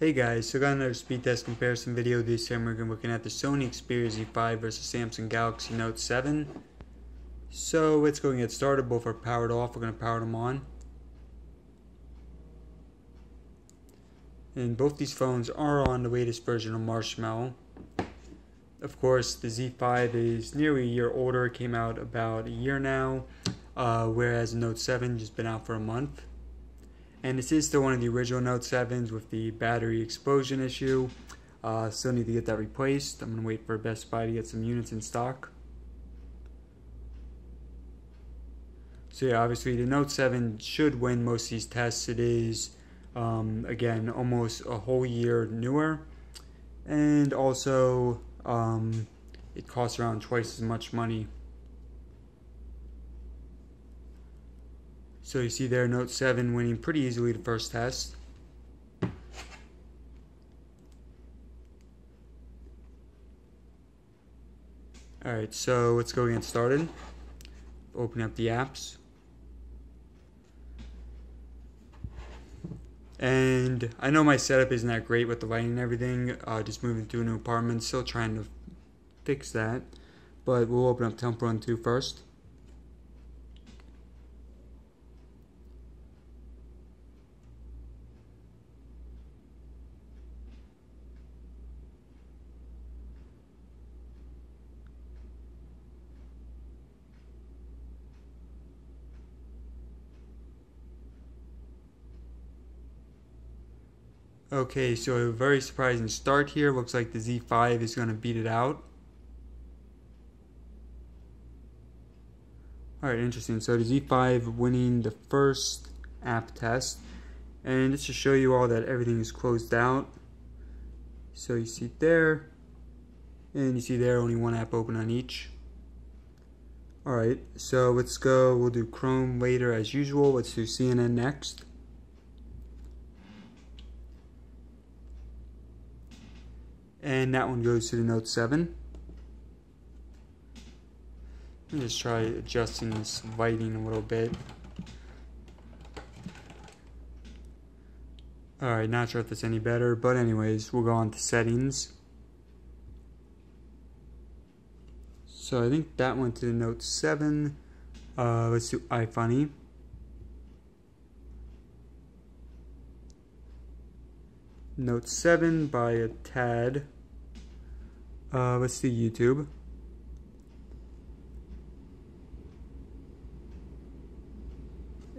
Hey guys, so got another speed test comparison video. This time we're going to be looking at the Sony Xperia Z5 versus Samsung Galaxy Note 7. So let's go and get started. Both are powered off. We're going to power them on. And both these phones are on the latest version of Marshmallow. Of course, the Z5 is nearly a year older. It came out about a year now, uh, whereas the Note 7 just been out for a month. And this is still one of the original Note 7s with the battery explosion issue. Uh, still need to get that replaced. I'm going to wait for Best Buy to get some units in stock. So yeah, obviously the Note 7 should win most of these tests. It is, um, again, almost a whole year newer. And also, um, it costs around twice as much money So you see there Note 7 winning pretty easily the first test. Alright, so let's go get started. Open up the apps. And I know my setup isn't that great with the lighting and everything. Uh, just moving to a new apartment, still trying to fix that. But we'll open up Temple Run 2 first. Okay, so a very surprising start here. Looks like the Z5 is going to beat it out. Alright, interesting. So the Z5 winning the first app test. And just to show you all that everything is closed out. So you see there. And you see there only one app open on each. Alright, so let's go. We'll do Chrome later as usual. Let's do CNN next. And that one goes to the Note 7. Let me just try adjusting this lighting a little bit. Alright, not sure if that's any better, but anyways, we'll go on to settings. So I think that went to the Note 7. Uh, let's do iFunny. Note 7 by a tad. Uh, let's see YouTube.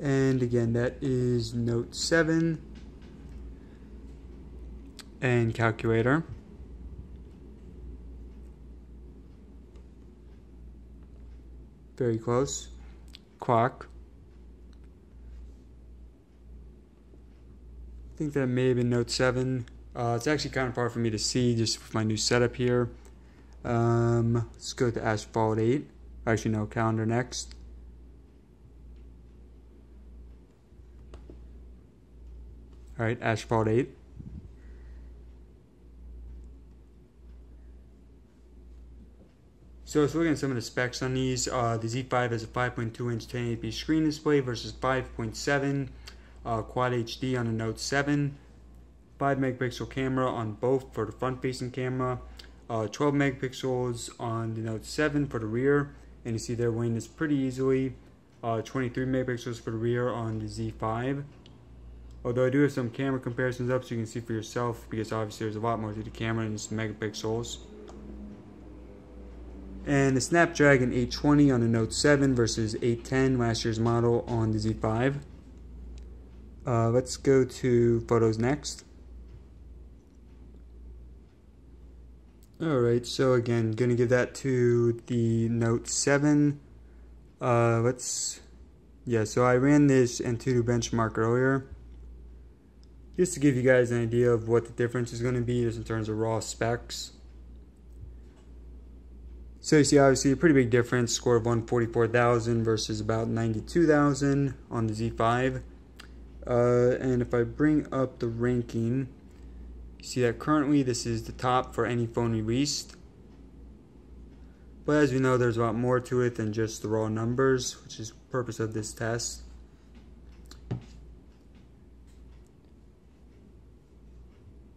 And again, that is Note 7 and calculator. Very close. Clock. I think that may have been Note 7. Uh, it's actually kind of hard for me to see just with my new setup here. Um, let's go to Asphalt 8. Actually, no, calendar next. Alright, Asphalt 8. So let's look at some of the specs on these. Uh, the Z5 has a 5.2 inch 1080p screen display versus 5.7 uh, Quad HD on the Note 7. 5 megapixel camera on both for the front facing camera uh, 12 megapixels on the Note 7 for the rear, and you see they're winning this pretty easily. Uh, 23 megapixels for the rear on the Z5. Although I do have some camera comparisons up so you can see for yourself because obviously there's a lot more to the camera than just megapixels. And the Snapdragon 820 on the Note 7 versus 810, last year's model on the Z5. Uh, let's go to photos next. Alright, so again, gonna give that to the Note 7. Uh, let's, yeah, so I ran this Antutu benchmark earlier. Just to give you guys an idea of what the difference is gonna be just in terms of raw specs. So you see obviously a pretty big difference, score of 144,000 versus about 92,000 on the Z5. Uh, and if I bring up the ranking, you see that currently this is the top for any phone released. But as we know, there's a lot more to it than just the raw numbers, which is purpose of this test.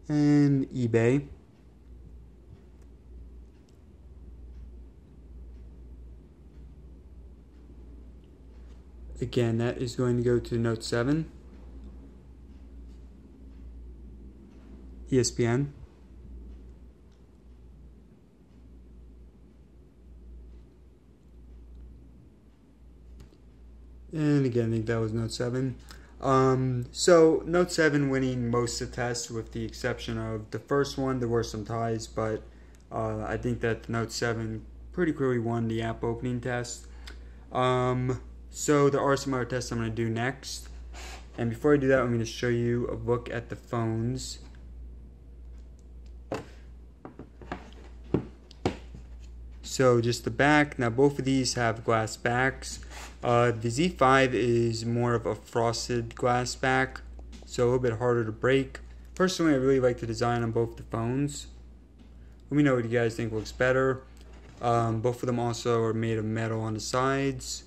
and eBay. Again, that is going to go to Note 7. ESPN. And again, I think that was Note 7. Um, so, Note 7 winning most of the tests with the exception of the first one. There were some ties, but uh, I think that Note 7 pretty clearly won the app opening test. Um, so, there are some other tests I'm going to do next. And before I do that, I'm going to show you a look at the phones. So just the back. Now both of these have glass backs. Uh, the Z5 is more of a frosted glass back, so a little bit harder to break. Personally, I really like the design on both the phones. Let me know what you guys think looks better. Um, both of them also are made of metal on the sides.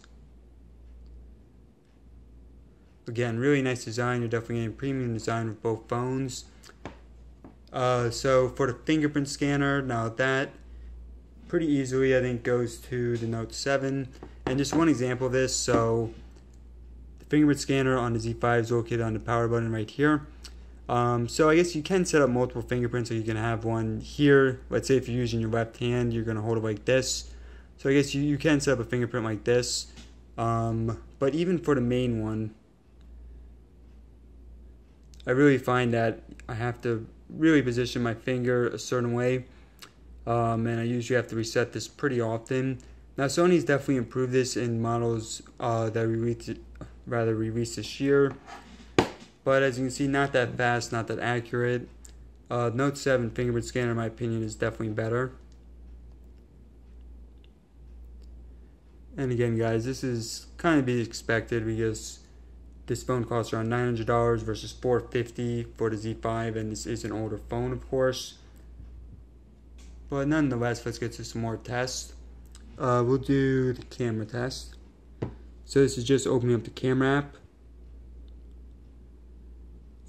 Again, really nice design. You're definitely getting premium design with both phones. Uh, so for the fingerprint scanner, now that pretty easily, I think, goes to the Note 7. And just one example of this, so the fingerprint scanner on the Z5 is located on the power button right here. Um, so I guess you can set up multiple fingerprints, so you can have one here. Let's say if you're using your left hand, you're going to hold it like this. So I guess you, you can set up a fingerprint like this. Um, but even for the main one, I really find that I have to really position my finger a certain way um, and I usually have to reset this pretty often. Now Sony's definitely improved this in models uh, that we rather released this year, but as you can see, not that fast, not that accurate. Uh, Note 7 fingerprint scanner, in my opinion, is definitely better. And again, guys, this is kind of be expected because this phone costs around $900 versus 450 for the Z5, and this is an older phone, of course. But nonetheless, let's get to some more tests. Uh, we'll do the camera test. So this is just opening up the camera app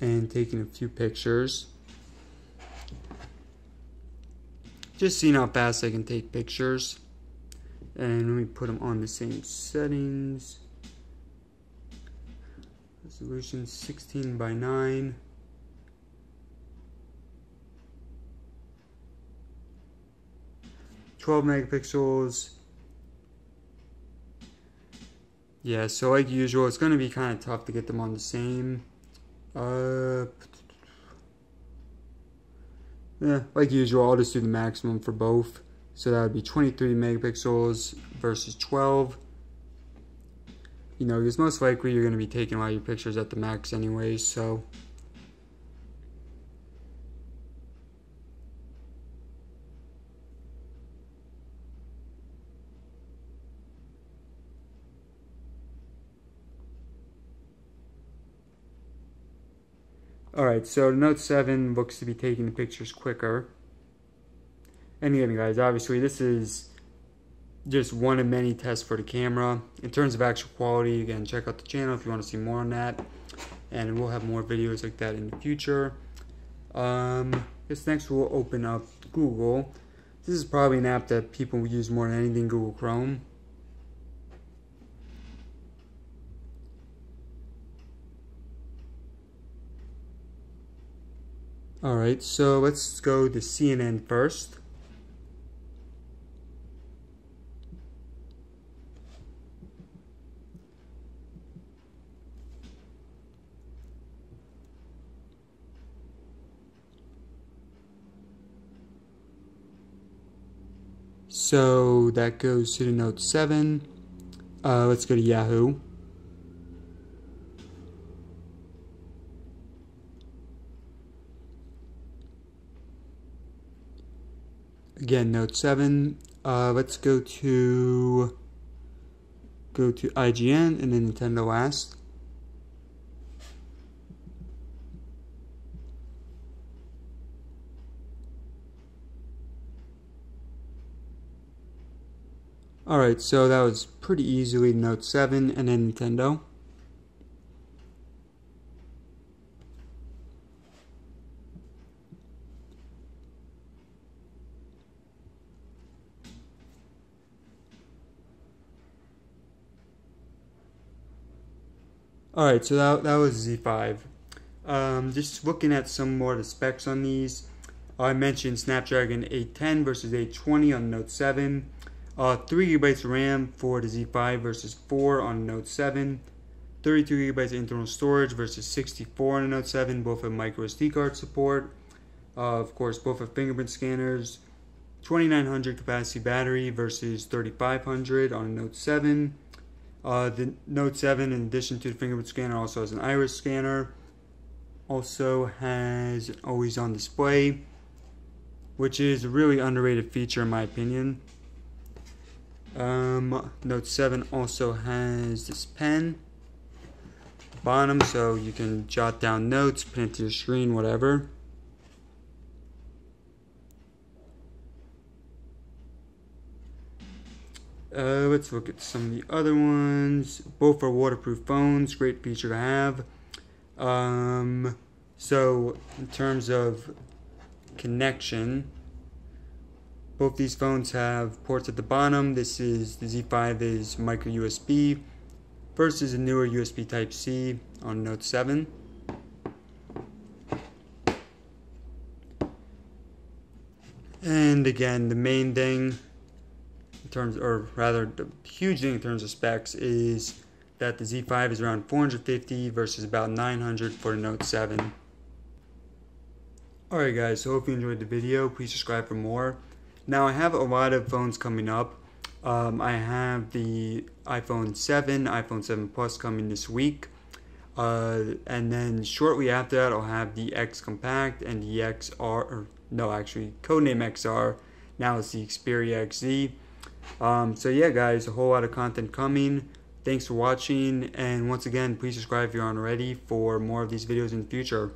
and taking a few pictures. Just seeing how fast I can take pictures. And let me put them on the same settings. Resolution 16 by 9. 12 megapixels. Yeah, so like usual, it's going to be kind of tough to get them on the same. Uh, yeah, like usual, I'll just do the maximum for both. So that would be 23 megapixels versus 12. You know, because most likely you're going to be taking a lot of your pictures at the max anyways, so... Alright, so Note 7 looks to be taking the pictures quicker. And again, guys, obviously this is just one of many tests for the camera. In terms of actual quality, again, check out the channel if you want to see more on that. And we'll have more videos like that in the future. Um, this next we'll open up Google. This is probably an app that people use more than anything, Google Chrome. Alright, so let's go to CNN first. So that goes to the Note 7. Uh, let's go to Yahoo. Again, Note 7. Uh, let's go to go to IGN and then Nintendo last. Alright, so that was pretty easily Note 7 and then Nintendo. Alright, so that, that was Z5. Um, just looking at some more of the specs on these. I mentioned Snapdragon 810 versus 820 on Note 7. Uh, 3 gigabytes RAM for the Z5 versus 4 on Note 7. 32 gigabytes internal storage versus 64 on Note 7. Both have micro SD card support. Uh, of course, both have fingerprint scanners. 2900 capacity battery versus 3500 on Note 7. Uh, the Note 7, in addition to the fingerprint scanner, also has an iris scanner. Also has always on display, which is a really underrated feature in my opinion. Um, Note 7 also has this pen bottom so you can jot down notes, it to your screen, whatever. Uh, let's look at some of the other ones. Both are waterproof phones, great feature to have. Um, so, in terms of connection, both these phones have ports at the bottom. This is the Z5 is micro USB First is a newer USB Type C on Note 7. And again, the main thing terms, or rather, the huge thing in terms of specs is that the Z5 is around 450 versus about 900 for the Note 7. Alright guys, so hope you enjoyed the video. Please subscribe for more. Now I have a lot of phones coming up. Um, I have the iPhone 7, iPhone 7 Plus coming this week. Uh, and then shortly after that, I'll have the X Compact and the XR, or no, actually, codename XR. Now it's the Xperia XZ. Um, so yeah, guys, a whole lot of content coming. Thanks for watching, and once again, please subscribe if you aren't already for more of these videos in the future.